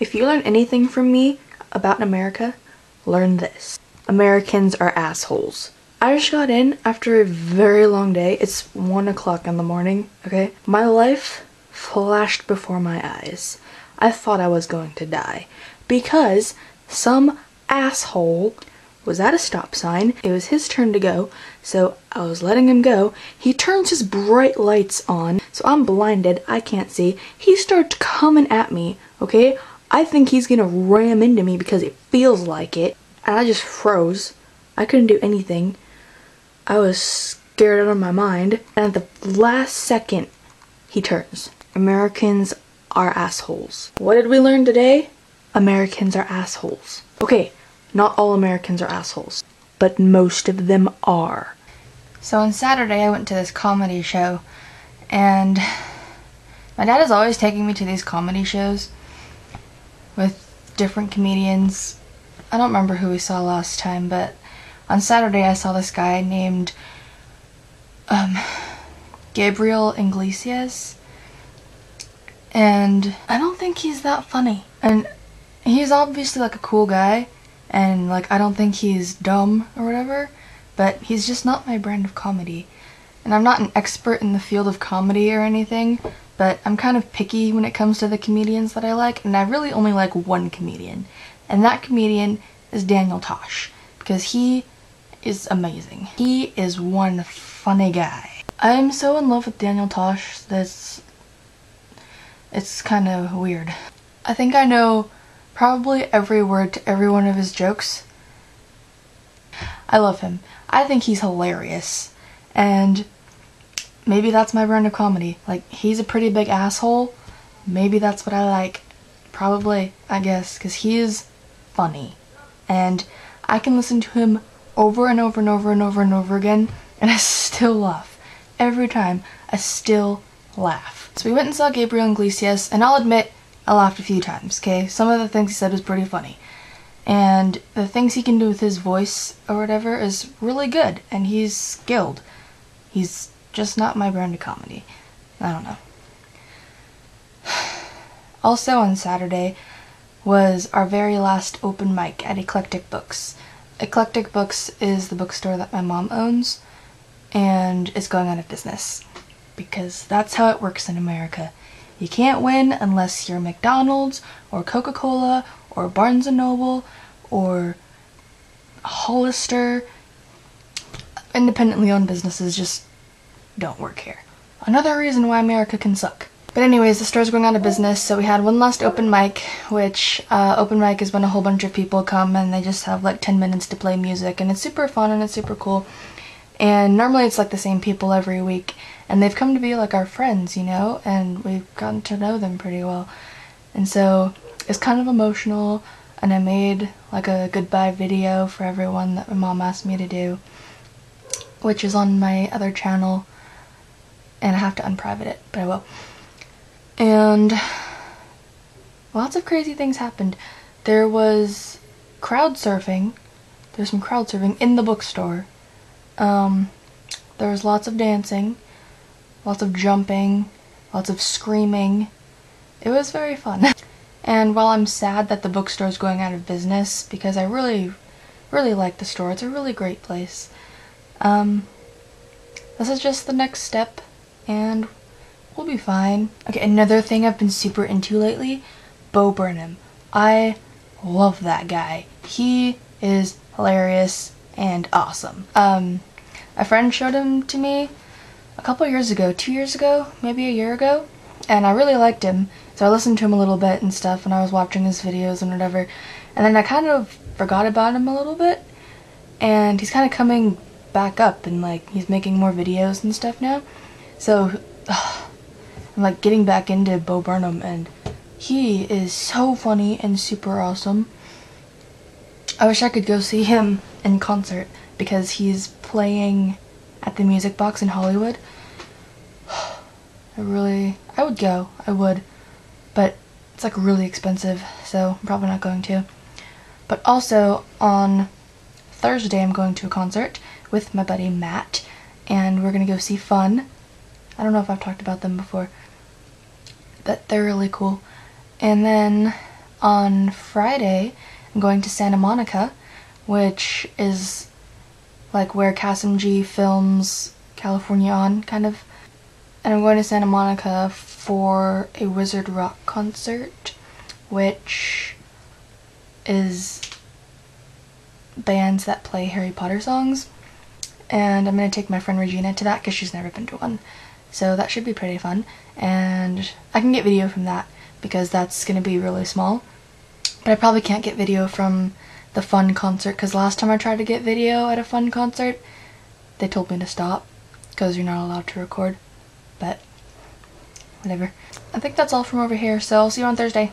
If you learn anything from me about America, learn this. Americans are assholes. I just got in after a very long day. It's 1 o'clock in the morning, okay? My life flashed before my eyes. I thought I was going to die because some asshole was at a stop sign. It was his turn to go, so I was letting him go. He turns his bright lights on, so I'm blinded. I can't see. He starts coming at me, okay? I think he's gonna ram into me because it feels like it. And I just froze. I couldn't do anything. I was scared out of my mind. And at the last second, he turns. Americans are assholes. What did we learn today? Americans are assholes. Okay, not all Americans are assholes, but most of them are. So on Saturday, I went to this comedy show, and my dad is always taking me to these comedy shows with different comedians. I don't remember who we saw last time, but on Saturday, I saw this guy named um, Gabriel Iglesias, and I don't think he's that funny. And he's obviously like a cool guy, and like I don't think he's dumb or whatever, but he's just not my brand of comedy. And I'm not an expert in the field of comedy or anything, but I'm kind of picky when it comes to the comedians that I like, and I really only like one comedian. And that comedian is Daniel Tosh, because he is amazing. He is one funny guy. I'm so in love with Daniel Tosh that's it's kind of weird. I think I know probably every word to every one of his jokes. I love him. I think he's hilarious. And maybe that's my brand of comedy. Like, he's a pretty big asshole. Maybe that's what I like. Probably, I guess, because he is funny. And I can listen to him over and over and over and over and over again, and I still laugh. Every time, I still laugh. So we went and saw Gabriel Iglesias, and I'll admit, I laughed a few times, okay? Some of the things he said was pretty funny. And the things he can do with his voice or whatever is really good, and he's skilled. He's just not my brand of comedy. I don't know. Also on Saturday was our very last open mic at Eclectic Books. Eclectic Books is the bookstore that my mom owns, and is going out of business. Because that's how it works in America. You can't win unless you're McDonald's or Coca-Cola or Barnes & Noble or Hollister. Independently owned businesses just don't work here. Another reason why America can suck. But anyways, the store's going out of business, so we had one last open mic, which uh, open mic is when a whole bunch of people come and they just have like 10 minutes to play music, and it's super fun and it's super cool. And normally it's like the same people every week, and they've come to be like our friends, you know, and we've gotten to know them pretty well. And so it's kind of emotional, and I made like a goodbye video for everyone that my mom asked me to do, which is on my other channel, and I have to unprivate it, but I will. And lots of crazy things happened. There was crowd surfing. There's some crowd surfing in the bookstore. Um, there was lots of dancing, lots of jumping, lots of screaming. It was very fun. and while I'm sad that the bookstore is going out of business, because I really, really like the store, it's a really great place. Um, this is just the next step, and we'll be fine. Okay, another thing I've been super into lately, Bo Burnham. I love that guy. He is hilarious and awesome. Um, a friend showed him to me a couple years ago, two years ago, maybe a year ago, and I really liked him. So I listened to him a little bit and stuff, and I was watching his videos and whatever. And then I kind of forgot about him a little bit, and he's kind of coming back up, and like he's making more videos and stuff now. So I'm like getting back into Bo Burnham, and he is so funny and super awesome. I wish I could go see him in concert because he's playing at the Music Box in Hollywood. I really, I would go, I would, but it's like really expensive, so I'm probably not going to. But also on Thursday I'm going to a concert with my buddy Matt, and we're gonna go see Fun. I don't know if I've talked about them before, but they're really cool. And then on Friday, I'm going to Santa Monica, which is like where Kassem G films California on, kind of. And I'm going to Santa Monica for a Wizard Rock concert, which is bands that play Harry Potter songs. And I'm going to take my friend Regina to that because she's never been to one. So that should be pretty fun. And I can get video from that because that's going to be really small. But I probably can't get video from the fun concert because last time I tried to get video at a fun concert, they told me to stop because you're not allowed to record. But whatever. I think that's all from over here, so I'll see you on Thursday.